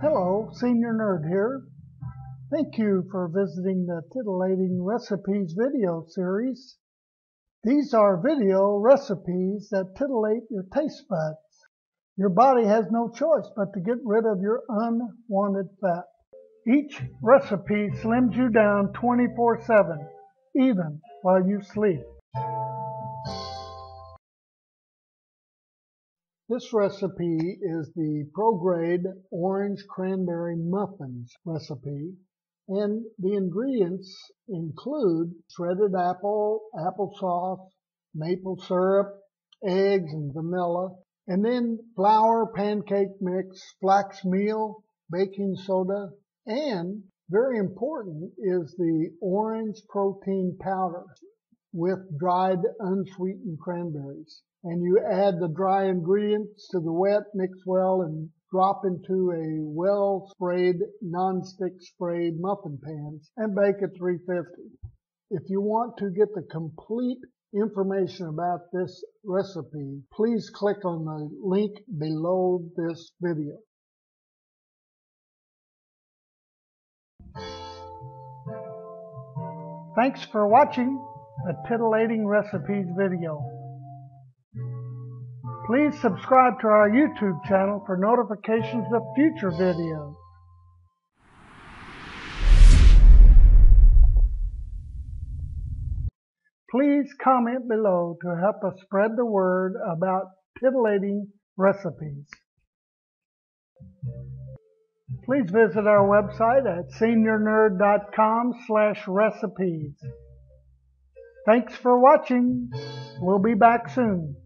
Hello, Senior Nerd here. Thank you for visiting the Titillating Recipes video series. These are video recipes that titillate your taste buds. Your body has no choice but to get rid of your unwanted fat. Each recipe slims you down 24-7, even while you sleep. This recipe is the ProGrade Orange Cranberry Muffins recipe and the ingredients include shredded apple, applesauce, maple syrup, eggs and vanilla, and then flour, pancake mix, flax meal, baking soda, and very important is the orange protein powder with dried unsweetened cranberries and you add the dry ingredients to the wet, mix well, and drop into a well sprayed, non-stick sprayed muffin pans and bake at 350. If you want to get the complete information about this recipe, please click on the link below this video. Thanks for watching the Titillating Recipes video. Please subscribe to our YouTube channel for notifications of future videos. Please comment below to help us spread the word about titillating recipes. Please visit our website at seniornerd.com slash recipes. Thanks for watching. We'll be back soon.